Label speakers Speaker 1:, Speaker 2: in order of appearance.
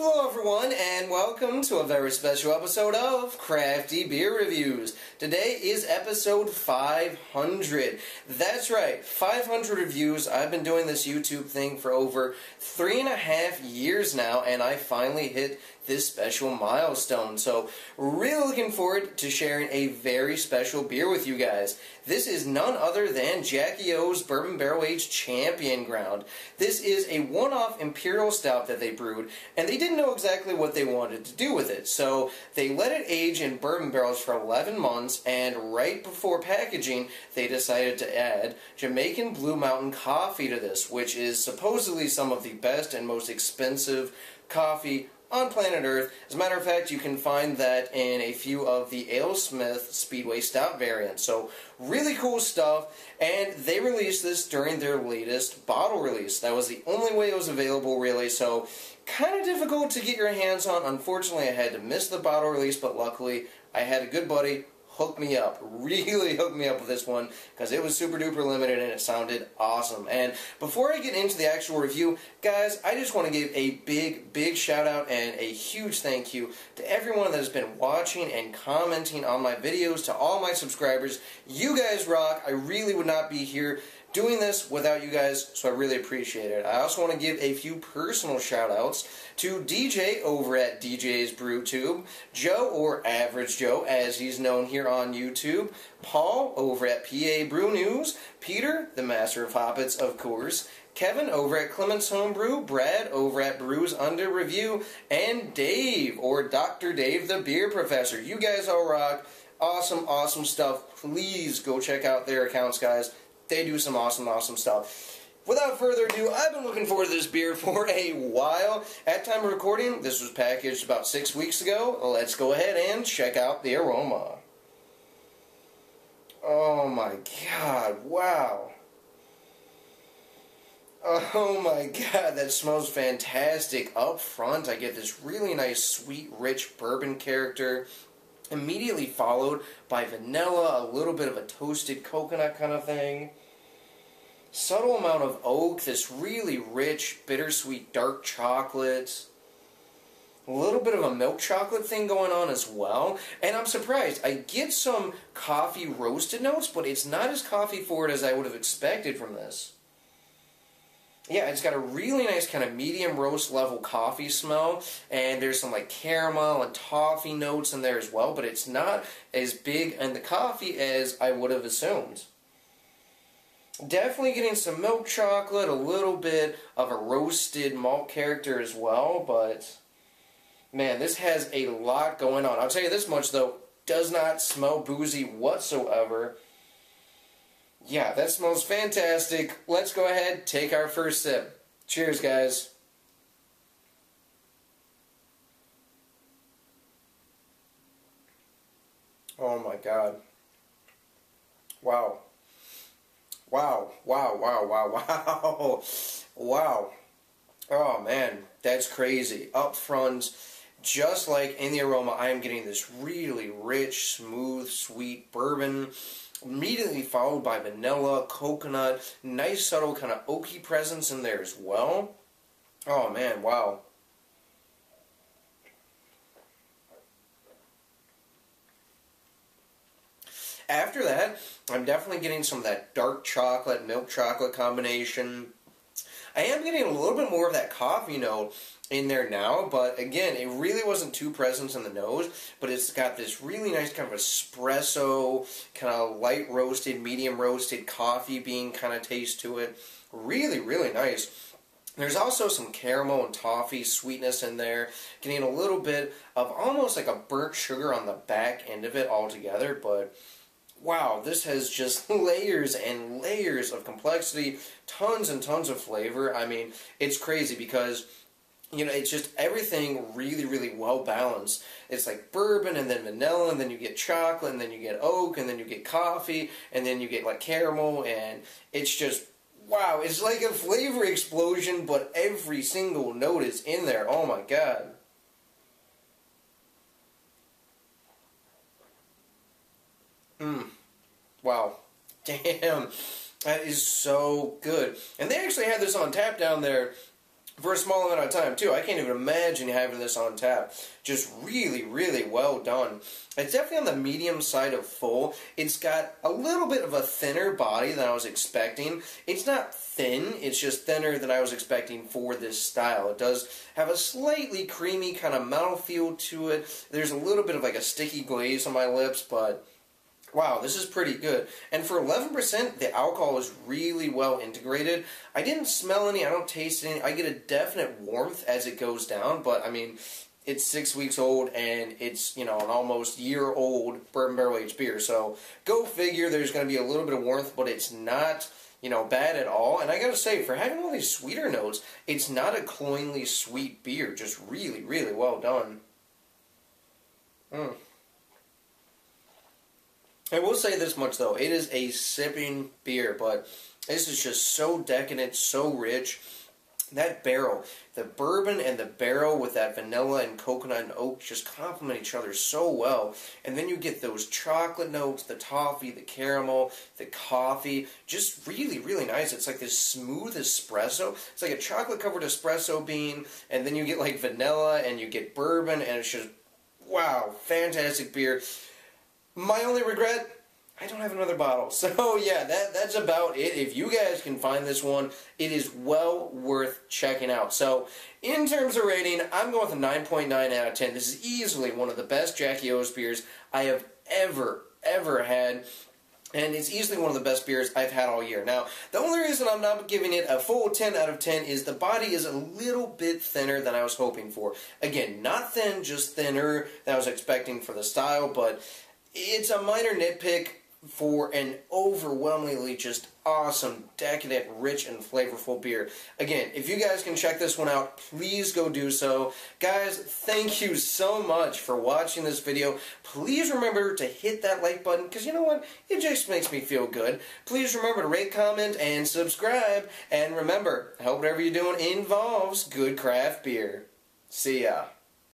Speaker 1: Hello everyone and welcome to a very special episode of Crafty Beer Reviews. Today is episode 500. That's right, 500 reviews. I've been doing this YouTube thing for over three and a half years now and I finally hit this special milestone. So, really looking forward to sharing a very special beer with you guys. This is none other than Jackie O's Bourbon Barrel Aged Champion Ground. This is a one-off Imperial Stout that they brewed, and they didn't know exactly what they wanted to do with it. So, they let it age in bourbon barrels for 11 months, and right before packaging, they decided to add Jamaican Blue Mountain coffee to this, which is supposedly some of the best and most expensive coffee on planet Earth. As a matter of fact, you can find that in a few of the AleSmith Speedway Stout variants. So, really cool stuff. And they released this during their latest bottle release. That was the only way it was available, really. So, kind of difficult to get your hands on. Unfortunately, I had to miss the bottle release, but luckily, I had a good buddy hook me up, really hooked me up with this one because it was super duper limited and it sounded awesome. And before I get into the actual review, guys, I just want to give a big, big shout out and a huge thank you to everyone that has been watching and commenting on my videos, to all my subscribers. You guys rock. I really would not be here doing this without you guys, so I really appreciate it. I also want to give a few personal shout outs to DJ over at DJ's BrewTube, Joe or Average Joe as he's known here on YouTube, Paul over at PA Brew News, Peter, the master of hoppets, of course, Kevin over at Clements Homebrew, Brad over at Brews Under Review, and Dave or Dr. Dave the Beer Professor. You guys all rock. Awesome, awesome stuff. Please go check out their accounts, guys they do some awesome, awesome stuff. Without further ado, I've been looking forward to this beer for a while. At time of recording, this was packaged about six weeks ago. Let's go ahead and check out the aroma. Oh my god, wow. Oh my god, that smells fantastic. Up front, I get this really nice, sweet, rich bourbon character immediately followed by vanilla, a little bit of a toasted coconut kind of thing. Subtle amount of oak, this really rich, bittersweet dark chocolate. A little bit of a milk chocolate thing going on as well. And I'm surprised. I get some coffee roasted notes, but it's not as coffee forward as I would have expected from this yeah, it's got a really nice kind of medium roast level coffee smell, and there's some like caramel and toffee notes in there as well, but it's not as big in the coffee as I would have assumed. Definitely getting some milk chocolate, a little bit of a roasted malt character as well, but man, this has a lot going on. I'll tell you this much though, does not smell boozy whatsoever. Yeah, that smells fantastic. Let's go ahead, take our first sip. Cheers, guys. Oh my god. Wow. Wow, wow, wow, wow, wow. Wow. Oh man, that's crazy. Up front, just like in the aroma, I am getting this really rich, smooth, sweet bourbon immediately followed by vanilla, coconut, nice subtle kind of oaky presence in there as well. Oh man, wow. After that, I'm definitely getting some of that dark chocolate, milk chocolate combination. I am getting a little bit more of that coffee note in there now, but again, it really wasn't too present in the nose, but it's got this really nice kind of espresso, kind of light roasted, medium roasted coffee bean kind of taste to it. Really, really nice. There's also some caramel and toffee sweetness in there, getting a little bit of almost like a burnt sugar on the back end of it altogether, but wow, this has just layers and layers of complexity, tons and tons of flavor. I mean, it's crazy because you know, it's just everything really, really well balanced. It's like bourbon and then vanilla, and then you get chocolate, and then you get oak, and then you get coffee, and then you get like caramel, and it's just wow. It's like a flavor explosion, but every single note is in there. Oh my god. Mmm. Wow. Damn. That is so good. And they actually had this on tap down there for a small amount of time too. I can't even imagine having this on tap. Just really, really well done. It's definitely on the medium side of full. It's got a little bit of a thinner body than I was expecting. It's not thin, it's just thinner than I was expecting for this style. It does have a slightly creamy kind of mouthfeel to it. There's a little bit of like a sticky glaze on my lips, but Wow, this is pretty good. And for 11%, the alcohol is really well integrated. I didn't smell any, I don't taste any. I get a definite warmth as it goes down, but I mean, it's six weeks old and it's, you know, an almost year old bourbon barrel aged beer. So go figure there's going to be a little bit of warmth, but it's not, you know, bad at all. And I got to say, for having all these sweeter notes, it's not a cloyingly sweet beer. Just really, really well done. Mmm. I will say this much though, it is a sipping beer, but this is just so decadent, so rich. That barrel, the bourbon and the barrel with that vanilla and coconut and oak just complement each other so well. And then you get those chocolate notes, the toffee, the caramel, the coffee, just really, really nice. It's like this smooth espresso. It's like a chocolate covered espresso bean, and then you get like vanilla and you get bourbon, and it's just, wow, fantastic beer. My only regret, I don't have another bottle. So yeah, that that's about it. If you guys can find this one, it is well worth checking out. So in terms of rating, I'm going with a 9.9 out of 10. This is easily one of the best Jackie O's beers I have ever, ever had. And it's easily one of the best beers I've had all year. Now, the only reason I'm not giving it a full 10 out of 10 is the body is a little bit thinner than I was hoping for. Again, not thin, just thinner than I was expecting for the style, but it's a minor nitpick for an overwhelmingly just awesome, decadent, rich, and flavorful beer. Again, if you guys can check this one out, please go do so. Guys, thank you so much for watching this video. Please remember to hit that like button, because you know what? It just makes me feel good. Please remember to rate, comment, and subscribe. And remember, I hope whatever you're doing involves good craft beer. See ya.